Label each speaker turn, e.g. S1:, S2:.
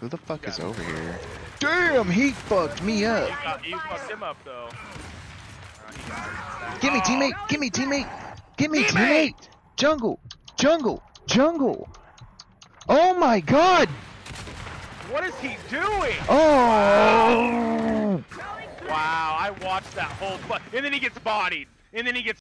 S1: Who the fuck is over here? Damn, he fucked me up.
S2: got, you fucked him up though.
S1: Give me teammate, give me teammate, give me
S2: Teammate!
S1: Jungle, jungle, jungle. Oh my god.
S2: What is he doing?
S1: Oh.
S2: Wow, I watched that whole. And then he gets bodied, and then he gets